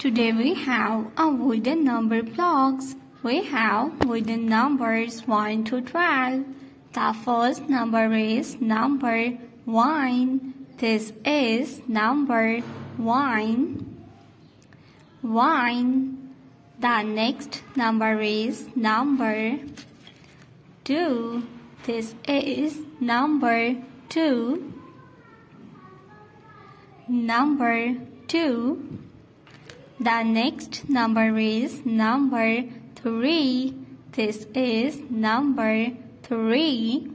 Today we have a wooden number blocks. We have wooden numbers 1 to 12. The first number is number 1. This is number 1. 1. The next number is number 2. This is number 2. Number 2. The next number is number 3. This is number 3.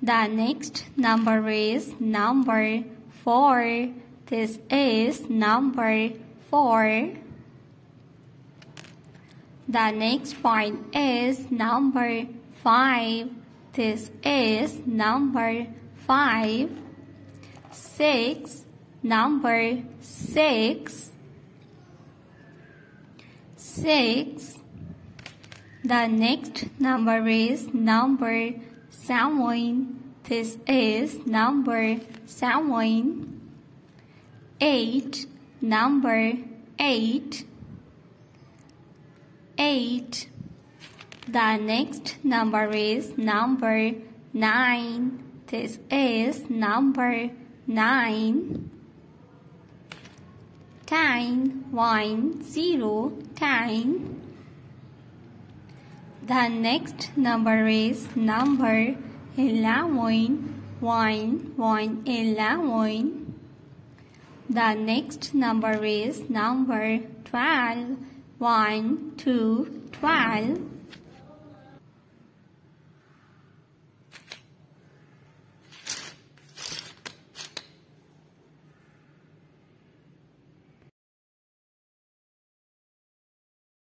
The next number is number 4. This is number 4. The next point is number 5. This is number 5. 6 Number 6 6 The next number is number 7 This is number 7 8 Number 8 8 The next number is number 9 This is number 9 tine, wine, zero, tine. The next number is number 11, wine, wine, 11. The next number is number 12, 1, 2, 12.